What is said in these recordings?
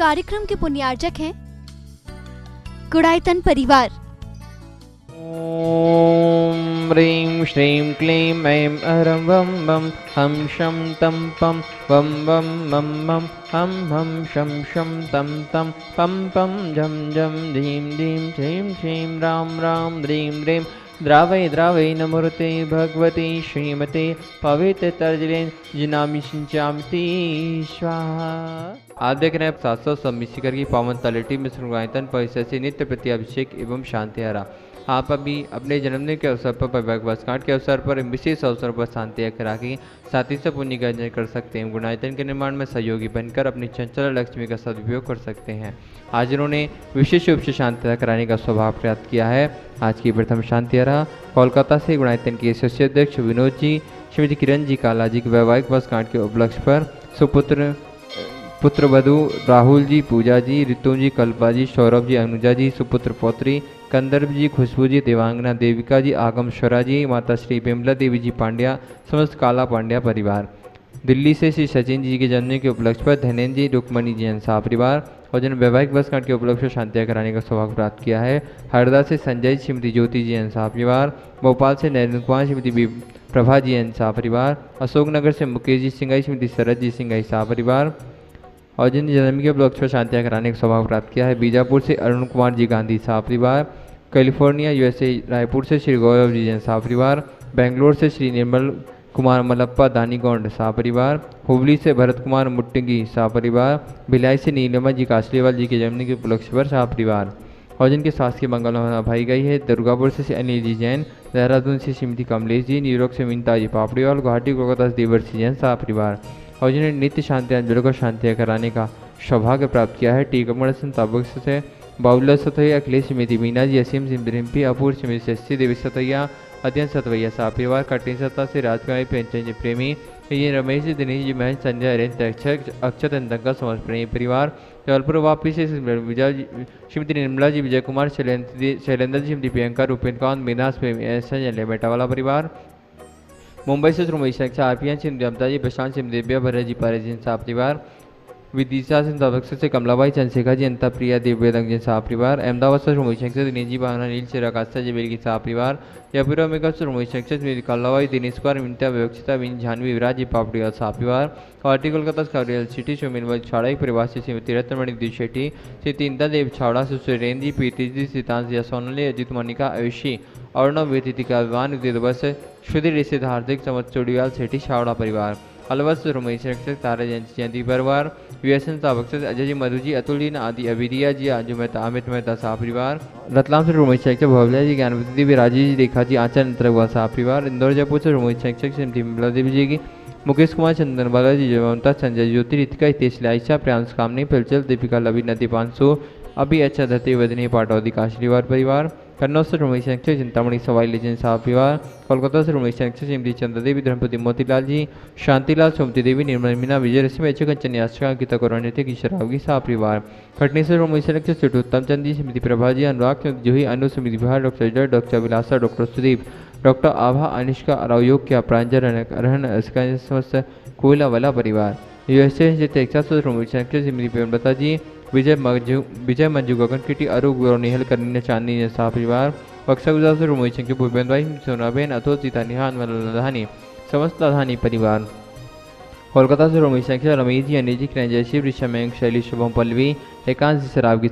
कार्यक्रम के पुण्यार्जक हैं गुड़ायतन परिवार। ह्रीं श्रीं क्लीं ऐं अरं वं वं हं शं तं पं वं वं मं मं हं हं शं शं तं तं पं पं झं झं धीं धीं श्रीं रां रां ह्रीं ह्रीं द्रावय द्रावय नमृते भगवती श्रीमते पवित्रतर्जलेन जिनामी सिंचामती स्वाहा। आप देख रहे हैं सात सौ सब मिश्र की पावन तलेटी में गायतन परिसर से नित्य प्रति अभिषेक एवं शांति हरा। आप अभी अपने जन्मदिन के अवसर पर वैवाहिक वर्षगांठ के अवसर पर, विशेष अवसर पर शांति करा के साथ ही से पुण्य का अर्जन कर सकते हैं, गुणायतन के निर्माण में सहयोगी बनकर अपनी चंचल लक्ष्मी का सदुपयोग कर सकते हैं। आज इन्होंने विशेष रूप से शांति कराने का स्वभाव प्राप्त किया है। आज की प्रथम शांति रहा। कोलकाता से गुणायतन के अध्यक्ष विनोद जी, श्रीमती किरण जी काला जी के वैवाहिक वर्षगांठ के उपलक्ष्य पर सुपुत्र पुत्र वधु, राहुल जी, पूजा जी ऋतु जी, कल्पा जी, सौरभ जी, अनुजा जी, सुपुत्र पौत्री कंदर्प जी, खुशबू जी, देवांगना देविका जी, आगम जी, माता श्री बिमला देवी जी पांड्या, समस्त काला पांड्या परिवार। दिल्ली से श्री सचिन जी के जन्म के उपलक्ष्य पर धनेन्द्र जी, रुक्मणी जी अंसाह परिवार और जिन वैवाहिक वर्षगांठ के उपलक्ष्य शांतियाँ कराने का सौभाग्य प्राप्त किया है। हरदा से संजय, श्रीमती ज्योति जी अंसाह परिवार, भोपाल से नरेंद्र कुमार, श्रीमती प्रभा जी अंसाह परिवार, अशोकनगर से मुकेश जी सिंगाई श्रीमती शरद जी सिंगाई शाह परिवार और जिन जन्म के उपलक्ष्य में शांतियाँ कराने का स्वभाव प्राप्त किया है, बीजापुर से अरुण कुमार जी गांधी शाह परिवार, कैलिफ़ोर्निया, यूएसए, रायपुर से श्री गौरव जी जैन शाह परिवार, बेंगलोर से श्री निर्मल कुमार मलप्पा, दानीगौंड शाह परिवार, हुबली से भरत कुमार मुट्टगी शाह परिवार, भिलाई से नीलमा जी कासलीवाल जी के जन्मदिन के उपलक्ष्य पर शाह परिवार। और जिनके स्वास्थ्य की मंगल भाई गई है, दुर्गापुर से अनिल जी जैन, देहरादून से श्रीमती कमलेश जी, न्यूयॉर्क से मिनता जी पापड़ीवाल, गुवाहाटी, कोलकाता से देवर्षि जैन शाह परिवार। और जिन्हें नित्य शांति अंजलों को शांति कराने का सौभाग्य प्राप्त किया है टीकमगढ़ से ताबुक से बाउला सतैया अखिलेश समिति, मीना जी असीम सिंह रिम्पी अपूर्व समिति, शशि देवी सतैया अध्ययन सतवैया साह परिवार कटिंग सत्ता से राजकुमारी, प्रेमचंद जी प्रेमी, ये रमेश जी दिनेश जी, महेश, संजय अरेंद्र अक्षर अक्षत दंगा समाज प्रेमी परिवार, जबलपुर वापी से विजय श्रीमती निर्मला जी, विजय कुमार, शैलेंद्र जी श्रीमती प्रियंका, रूपेंद्र कौन मीनास प्रेमी संजय बेटा वाला परिवार मुंबई से श्रोमणी शिक्षा आर पी सिंह ममता जी, प्रशांत सिंह दिव्या भरत जी पारे जी साह परिवार। विदिशा सिंह तबक्स से कमलाबाई चंद्रशेखर जी अंता प्रिया दिव्यदंग जी साह परिवार। अहमदाबाद से श्रोमणी शंकर दिनेश जी भावना नील से रकास्ता जी बेलगी साह परिवार। जयपुर अमेरिका से श्रोमणी शंकर कल्लाबाई दिनेश कुमार विंता विवक्षिता विन जानवी विराज जी पापड़िया साह परिवार। पार्टी कोलकाता से सिटी से मिनवल छाड़ा परिवार से श्रीमती रत्नमणि द्विशेट्टी श्री तीनता देव छाड़ा से सुरेंद्र जी, प्रीति जी सीतांश जी, सोनाली अजित मनिका, आयुषी अर्णव व्यतिथिका विमान दिवस श्रुति रिषित हार्दिक समत चोड़ीवाल सेठी छावड़ा परिवार। अलवस रमेश रक्षक तारा जयंती जयंती परिवार। व्यसन साबक्षक अजय जी मधु जी अतुल जी आदि अविरिया जी, आजू मेहता अमित मेहता शाह परिवार। रतलाम से रोमेश शिक्षक भवलिया जी, ज्ञानवती देवी, राजीव जी रेखा जी, आचार्य अंतर्गवा शाह परिवार। इंदौर जयपुर से रोमेश शिक्षक विमला देवी जी की। मुकेश कुमार, चंदन बाला जी, जयवंता, संजय ज्योति, रितिका, हितेश लाइशा प्रियांश कामनी पिलचल दीपिका लवी नदी पांसो अभी अच्छा धरती, वदनी पाटौदी काशलीवार परिवार। कन्नौज से रमेश शंकर चिंतामणि सवाई लेजन साहब परिवार कोलकाता से रमेश शंकर श्रीमती चंद्र देवी धर्मपति मोतीलाल जी शांतिलाल सोमती देवी निर्मल मीना विजय रश्मि अच्छे कंचन याचिका गीता कौरण्य की शराबगी साहब परिवार खटनी से रमेश शंकर सिट उत्तम चंद जी श्रीमती प्रभा जी अनुराग जूही अनु समिति Bihar doctor Jay doctor Vilasa doctor Sudeep doctor Abha Anishka अरायोग क्या प्रांजल रहन समस्त कोयला वाला परिवार यूएसए से टेक्सास से रमेश शंकर श्रीमती प्रेमलता जी विजय मंजू विजय मंजू गगन किटी अरूप गौरव निहल करीना चांदनी ने शाह परिवार, बक्सा गुजरात से रोमोई चंकी भूपेंद्र भाई सोनाबेन अथो सीता, निहान लधानी, समस्त धानी परिवार। कोलकाता से रोमी शंकर रमेश जी अनिल जी क्रंजय ऋषा मयंक शैली शुभम पल्लवी एकांश शराब की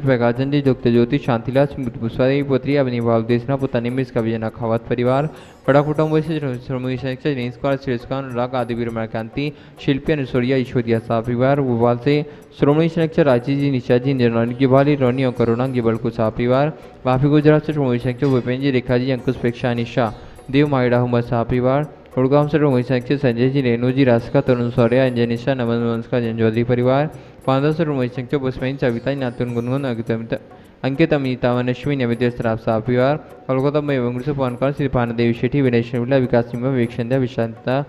प्रकाशन जी डॉक्टर ज्योति शांतिलाल पुष्पादेवी पुत्री अवनी भाव देशना पुता निमिष का विजय खावत परिवार बड़ा कुटुंब से श्रमी शंकर दिनेश कुमार सुरेश कुमार अनुराग आदिवीर मरकांति शिल्पी अनुसुरिया ईश्वरिया शाह परिवार भोपाल से श्रोमणी शंकर राज़ी जी निशा जी निर्णानी की भाली रोनी और करुणा की बड़कू शाह परिवार वाफी गुजरात से श्रोमणी शंकर भूपेन्द्र जी रेखा जी अंकुश प्रेक्षा निशा देव माइडा हुमद शाह परिवार गुड़गांव से रोहित शंकर संजय जी, रेणु जी रास्का तरुण सौर्या अंजय निशा नमन वंशका जन चौधरी परिवार। पांडव से रोहित शंकर पुष्पैन सविता नातुन गुनगुन, अंकित अमिता वनश्वी नैवेद्य श्राप साह परिवार। कोलकाता में बंगलुरु से पवनकर श्री भानुदेवी शेट्टी विनय श्रीमला विकास सिंह, विवेक विशांता,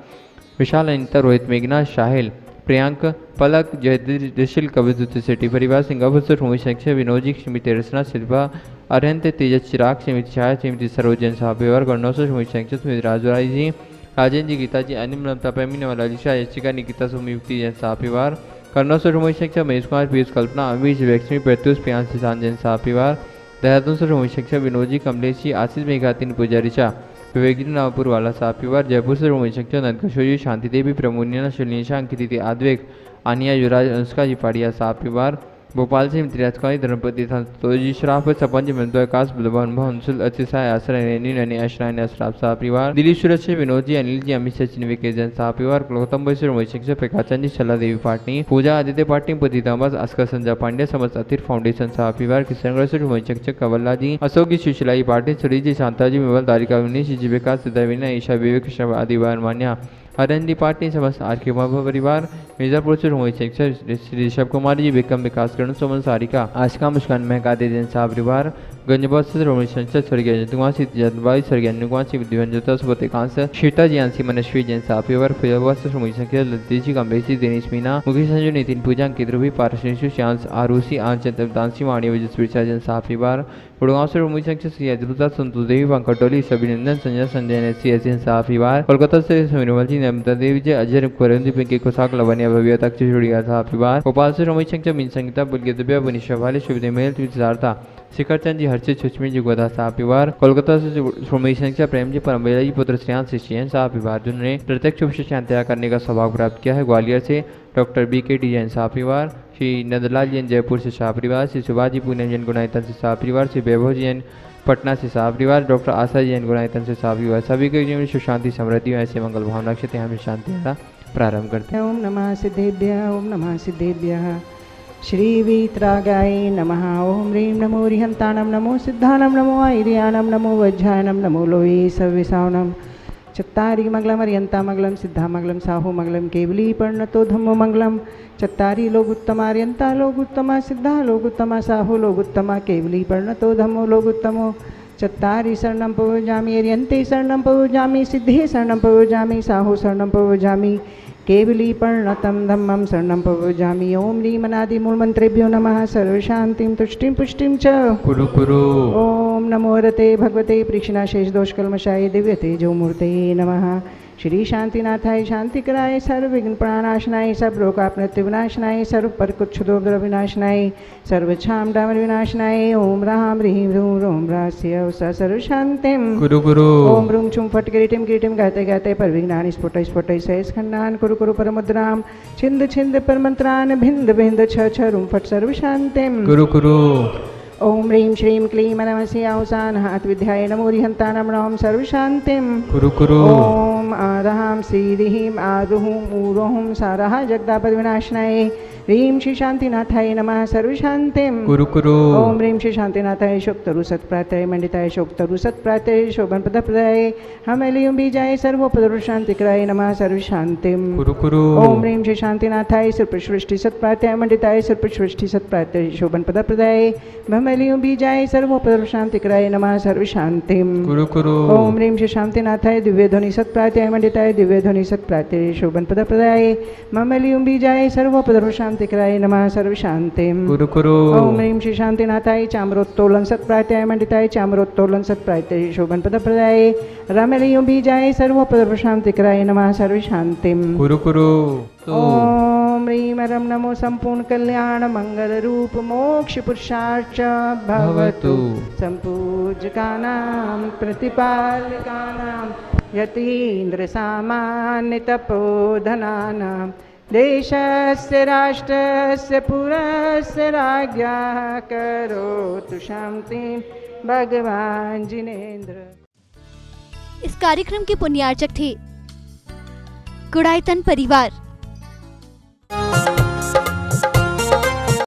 विशाल अनिता, रोहित मेघना शाहिल प्रियांक, पलक जयदिशिल कविदुत शेट्टी परिवार। सिंगापुर से शंकर विनोद जी, श्रीमती रचना, शिल्पा अरहंत तेजस, चिराग, श्रीमती छाया, श्रीमती सरोजन साह परिवार। गणनौ से रोहित शंकर श्रीमती राजराई जी राजेंद्र जी गीता जी अनिल ममता प्रेमी नवल अलीशा यशिका निकिता सुमी युक्ति जैन साह परिवार कन्नौज से रोमित शिक्षक महेश कुमार पीयूष कल्पना अमीश लक्ष्मी प्रत्युष प्रियांश सांजन शाह परिवार देहरादून से रोमित शिक्षक विनोद जी कमलेश जी आशीष मेघातिन पुजारी शाह विवेक नागपुर वाला साह परिवार जयपुर से रोमित शिक्षक नंदकिशोर जी शांति देवी प्रमोनिया शलिनिशा अंकित आद्वेक आनिया युवराज अनुष्का जी पाड़िया साह परिवार भोपाल से इम्तियाज़ धर्मपति संतोषी शराफ सरपंच मंदो आकाश बुलवान भवनसुल अतिसाय आश्रय नैनी नैनी अशराय अशराफ शाह परिवार, दिलीप सूरज से विनोद जी, अनिल जी, अमित सचिन विकेजन शाह परिवार गौतम से रोहित से प्रकाश चंद जी छला देवी पाटनी, पूजा आदित्य पाटनी पति दामस अस्कर संजय पांडे, समस्त अतिर फाउंडेशन शाह परिवार किशनगढ़ से रोहित शिक्षक कवल्ला जी अशोक जी, सुशिलाई पाटिल सुरी जी शांता जी मेवल तारिका विनीश जी, विकास सिद्धाविना ईशा, विवेक आदि मान्या। हरंदी पार्टी समस्त आर के परिवार, मिर्जापुर से रोहित शिक्षक ऋषभ कुमार जी विक्रम विकास, करण सुमन सारिका, आशिका मुस्कान महका जैन साहब परिवार गंजबाद से रोहित संसद स्वर्गीय जतुवासी जतवाई स्वर्गीय अनुवासी दिव्यंजता सुबतिकांश श्वेता जियांसी मनश्वी जैन साहब। परिवार फैजाबाद से रोहित संख्या। लतीश जी कम्बेसी दिनेश मीना, मुकेश संजू नितिन पूजा, अंकित रूबी पारशेषु श्यांस आरूसी आंचल दानसी वाणी, विजय जैन साहब परिवार। गुड़गांव से रोमित संख्या श्री अद्भुता, संतोष देवी पंकटोली अभिनंदन संजय संजय ने सी, एस परिवार। कोलकाता से सुमिरमल जी नमिता देवी जय अजय कुरंदी पिंकी कुसाक लवन्य भव्य तक जुड़िया था परिवार। भोपाल से रोमित संख्या मीन संगीता बुलगिदव्या बनिशा वाले शुभ मेल सिद्धार्था शिखर चंद जी, हर्षित सुषमी जी, गोदा साहब परिवार, कोलकाता से रोमेश संख्या प्रेम जी परम्बेला जी पुत्र श्रेयांश शिष्यन साहब परिवार, जिन्होंने प्रत्यक्ष विशेष त्याग करने का सौभाग्य प्राप्त किया है। ग्वालियर से doctor B K D Jain Shah परिवार, श्री नंदलाल जैन जयपुर से शाह परिवार, श्री सुभाजी पूनम जैन गुणायतन से शाह परिवार, श्री वैभव जैन पटना से शाह परिवार, डॉक्टर आशा जैन गुणायतन से शाह परिवार। सभी के जीवन सुख शांति समृद्धि ऐसे मंगल भावना क्षति हमें शांति प्रारंभ करते हैं। ओम नमः सिद्धेभ्य, ओम नमः सिद्धेभ्य। श्रीवीतरागाय नमः। ओम ह्रीं नमो रिहन्ताणं नमो सिद्धानं, नमो ऐर्याणं नमो वज्रायणं नमो लोये सव्यसावनं चत्तारी मंगलमर्यन्तामंगलं सिद्धामंगलं साहुमंगलं केवली पर्णतो धम्मो मंगलं चत्तारी लोगुत्तमार्यन्ता लोगुत्तमा सिद्धा लोगुत्तमा साहु लोगुत्तमा केवली पर्णतो धम्मो लोगुत्तमो चत्तारि शरणं पवजामि, अर्यन्ते शरणं पवजामि, सिद्धे शरणं पवजामि, साहु शरणं पवजामि। केवली धम्म धम्मं शरणं पवजामि ॐ ह्रीमनादिमूलमन्त्रेभ्यो नमः। सर्वशान्तिं तुष्टिं पुष्टिं च। कुरु कुरु। ॐ नमो रते भगवते परीक्षिणाशेषदोषकल्मषाय दिव्यतेजोमूर्तये नमः। श्री शांतिनाथाय शांतिकराय सर्व विघ्न प्राणाशनाय सब लोकापनत्य विनाशनाय सर्व पर कुक्षुदोग्र विनाशनाय सर्व छाम डामर विनाशनाय ओम राम ह्रीं ह्रूं रोम रास्य सर्व शांतिम गुरु गुरु। ओम रूम चुम फट किरीटिम किरीटिम गाते गाते पर विघ्नानि स्फुट स्फुट सहस खंडान कुरु कुरु पर मुद्राम छिंद छिंद पर मंत्रान भिंद भिंद छ छ रूम फट सर्व शांतिम गुरु गुरु। ओम ह्रीं श्रीं क्लीं नमसि औसान। हाथ विद्याय नमो रिहन्तानं नमः सर्वशान्तिं कुरु कुरु ओम आरहां श्रीरिहिं आरुहुं ऊरोहुं सारः जगदापद्विनाशनाय ह्रीं श्री शांतिनाथाय नमः सर्वशान्तिं। कुरु कुरु। ओम ह्रीं श्री शांतिनाथाय शोक्तरु सत्प्रातय मंडिताय शोक्तरु सत्प्रातय शोभन पदप्रदाय हमेलियुं बीजाय सर्वोपदरु शान्तिकराय नमः सर्वशान्तिं। कुरु कुरु। ओम ह्रीं श्री शांतिनाथाय सर्पसृष्टि सत्प्रातय मंडिताय सर्पसृष्टि सत्प्रातय शोभन पदप्रदाय ब्रह्मलियुं बीजाय सर्वोपदरु शान्तिकराय नमः सर्वशान्तिं। कुरु कुरु। ओम ह्रीं श्री शांतिनाथाय दिव्यध्वनि सत्प्रातय मंडिताय दिव्यध्वनि सत्प्रातय शोभन पदप्रदाय ममलियुं बीजाय सर्वोपदरु शान्तिकराय नमः सर्वशान्तिं गुरु गुरु ओम ह्रीं श्री शांतिनाथाय चाम्रोत्तोलन सत्प्रात्याय मंडिताय चाम्रोत्तोलन सत्प्रात्याय शोभन पदप्रदाय रमलियुं बीजाय सर्वोपदरु शान्तिकराय नमः सर्वशान्तिं गुरु गुरु ओम ह्रीं रं नमो सम्पूर्ण कल्याण मंगल रूप मोक्ष पुरुषार्च भवतु। सम्पूजकानां प्रतिपालकानां यतीन्द्रसामान्यतपोधनानां देशस्य, राष्ट्रस्य, पुरस्य राज्ञः करोतु शान्तिं भगवान जिनेन्द्र। इस कार्यक्रम के पुण्यार्चक थे कुड़ायतन परिवार।